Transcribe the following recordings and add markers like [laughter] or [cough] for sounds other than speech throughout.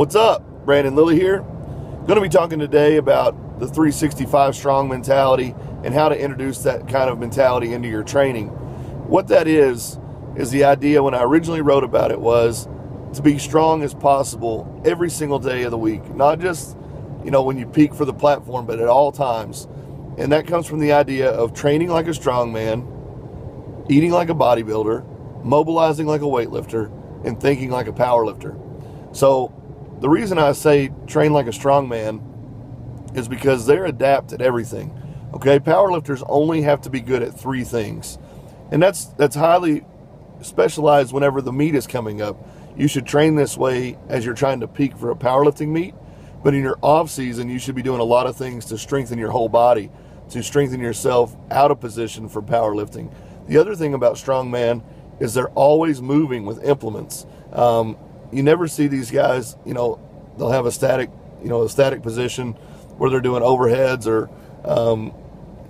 What's up? Brandon Lilly here. Going to be talking today about the 365 strong mentality and how to introduce that kind of mentality into your training. What that is, is the idea when I originally wrote about it was to be strong as possible every single day of the week, not just, you know, when you peak for the platform, but at all times. And that comes from the idea of training like a strong man, eating like a bodybuilder, mobilizing like a weightlifter, and thinking like a powerlifter. So, the reason I say train like a strong man is because they're adept at everything. Okay, powerlifters only have to be good at three things, and that's that's highly specialized. Whenever the meet is coming up, you should train this way as you're trying to peak for a powerlifting meet. But in your off season, you should be doing a lot of things to strengthen your whole body, to strengthen yourself out of position for powerlifting. The other thing about strongman is they're always moving with implements. Um, you never see these guys, you know, they'll have a static, you know, a static position where they're doing overheads or, um,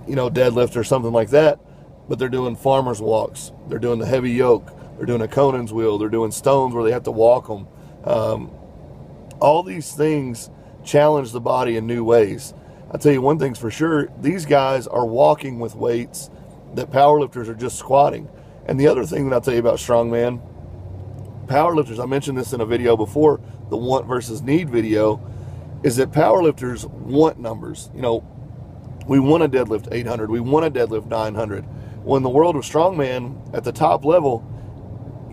you know, deadlift or something like that, but they're doing farmer's walks. They're doing the heavy yoke. They're doing a Conan's wheel. They're doing stones where they have to walk them. Um, all these things challenge the body in new ways. I'll tell you one thing's for sure these guys are walking with weights that powerlifters are just squatting. And the other thing that I'll tell you about strongman, powerlifters, I mentioned this in a video before, the want versus need video, is that powerlifters want numbers. You know, we want a deadlift 800, we want a deadlift 900. Well, in the world of strongman, at the top level,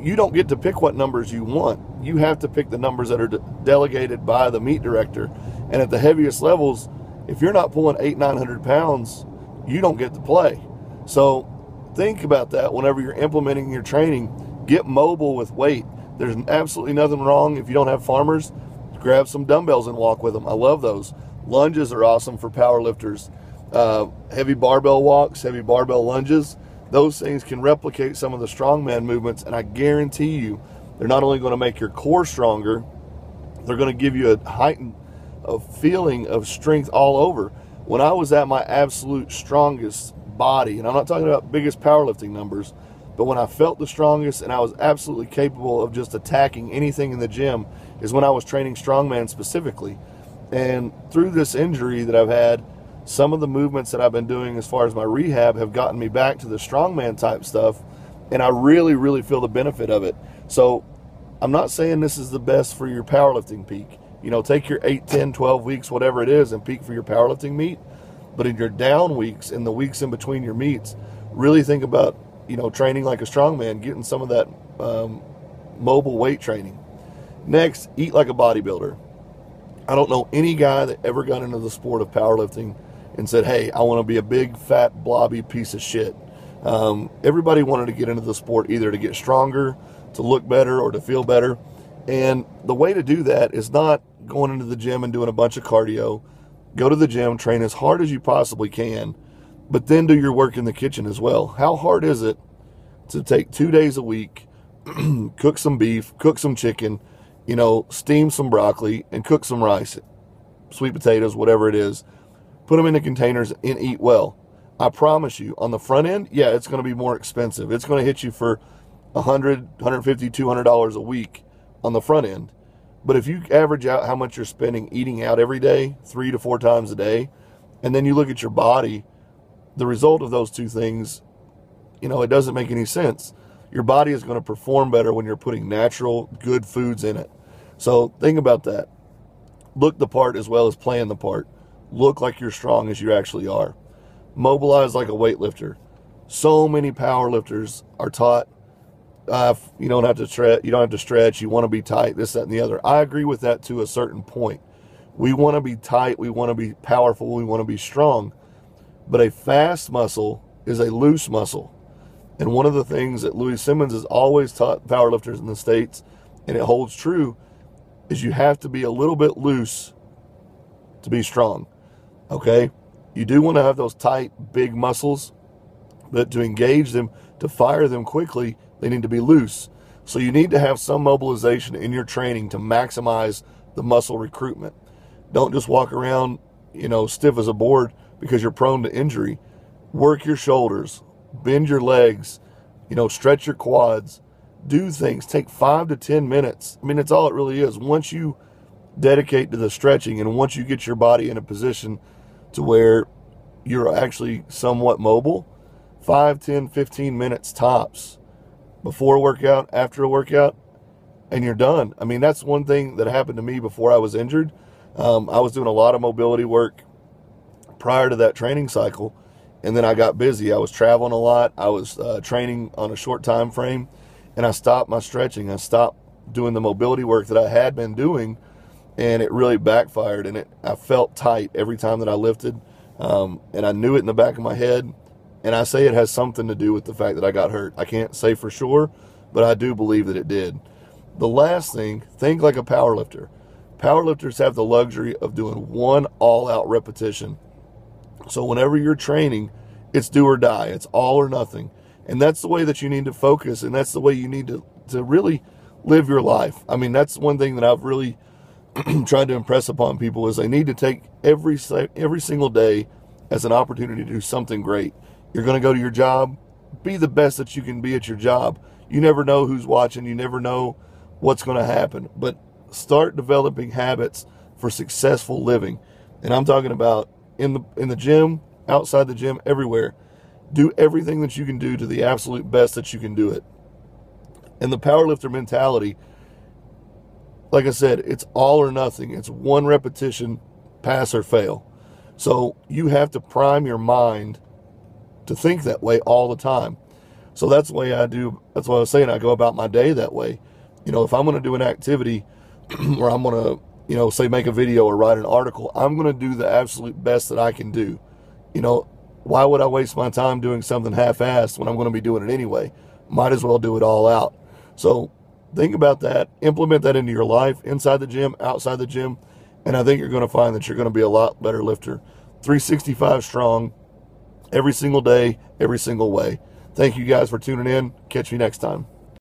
you don't get to pick what numbers you want. You have to pick the numbers that are de- delegated by the meet director. And at the heaviest levels, if you're not pulling eight, 900 pounds, you don't get to play. So think about that whenever you're implementing your training. Get mobile with weight. There's absolutely nothing wrong if you don't have farmers. Grab some dumbbells and walk with them. I love those. Lunges are awesome for power lifters. Uh, heavy barbell walks, heavy barbell lunges. Those things can replicate some of the strongman movements, and I guarantee you, they're not only going to make your core stronger, they're going to give you a heightened a feeling of strength all over. When I was at my absolute strongest body, and I'm not talking about biggest powerlifting numbers, but when I felt the strongest and I was absolutely capable of just attacking anything in the gym, is when I was training strongman specifically. And through this injury that I've had, some of the movements that I've been doing as far as my rehab have gotten me back to the strongman type stuff, and I really, really feel the benefit of it. So I'm not saying this is the best for your powerlifting peak. You know, take your 8, 10, 12 weeks, whatever it is, and peak for your powerlifting meet. But in your down weeks, in the weeks in between your meets, really think about, you know, training like a strongman, getting some of that um, mobile weight training. Next, eat like a bodybuilder. I don't know any guy that ever got into the sport of powerlifting and said, hey, I want to be a big, fat, blobby piece of shit. Um, everybody wanted to get into the sport either to get stronger, to look better, or to feel better. And the way to do that is not going into the gym and doing a bunch of cardio Go to the gym, train as hard as you possibly can, but then do your work in the kitchen as well. How hard is it to take two days a week, [clears throat] cook some beef, cook some chicken, you know, steam some broccoli, and cook some rice, sweet potatoes, whatever it is, put them in the containers and eat well? I promise you, on the front end, yeah, it's going to be more expensive. It's going to hit you for 100 150 $200 a week on the front end. But if you average out how much you're spending eating out every day, three to four times a day, and then you look at your body, the result of those two things, you know, it doesn't make any sense. Your body is going to perform better when you're putting natural, good foods in it. So think about that. Look the part as well as playing the part. Look like you're strong as you actually are. Mobilize like a weightlifter. So many power lifters are taught uh, you don't have to stretch. You don't have to stretch. You want to be tight. This, that, and the other. I agree with that to a certain point. We want to be tight. We want to be powerful. We want to be strong. But a fast muscle is a loose muscle. And one of the things that Louie Simmons has always taught powerlifters in the states, and it holds true, is you have to be a little bit loose to be strong. Okay, you do want to have those tight, big muscles, but to engage them, to fire them quickly, they need to be loose. So you need to have some mobilization in your training to maximize the muscle recruitment. Don't just walk around, you know, stiff as a board because you're prone to injury. Work your shoulders, bend your legs, you know, stretch your quads, do things. Take five to 10 minutes. I mean, that's all it really is. Once you dedicate to the stretching. And once you get your body in a position to where you're actually somewhat mobile, 5, 10, 15 minutes tops before a workout, after a workout, and you're done. I mean, that's one thing that happened to me before I was injured. Um, I was doing a lot of mobility work prior to that training cycle, and then I got busy. I was traveling a lot. I was uh, training on a short time frame, and I stopped my stretching. I stopped doing the mobility work that I had been doing, and it really backfired. And it I felt tight every time that I lifted, um, and I knew it in the back of my head. And I say it has something to do with the fact that I got hurt. I can't say for sure, but I do believe that it did. The last thing, think like a power lifter. Powerlifters have the luxury of doing one all out repetition. So whenever you're training, it's do or die. It's all or nothing. And that's the way that you need to focus and that's the way you need to, to really live your life. I mean, that's one thing that I've really [clears throat] tried to impress upon people is they need to take every every single day as an opportunity to do something great. You're going to go to your job, be the best that you can be at your job. You never know who's watching, you never know what's going to happen, but start developing habits for successful living. And I'm talking about in the in the gym, outside the gym, everywhere. Do everything that you can do to the absolute best that you can do it. And the powerlifter mentality, like I said, it's all or nothing. It's one repetition, pass or fail. So you have to prime your mind to think that way all the time. So that's the way I do. That's what I was saying. I go about my day that way. You know, if I'm going to do an activity [clears throat] where I'm going to, you know, say make a video or write an article, I'm going to do the absolute best that I can do. You know, why would I waste my time doing something half-assed when I'm going to be doing it anyway? Might as well do it all out. So think about that. Implement that into your life, inside the gym, outside the gym, and I think you're going to find that you're going to be a lot better lifter. 365 strong every single day, every single way. Thank you guys for tuning in. Catch you next time.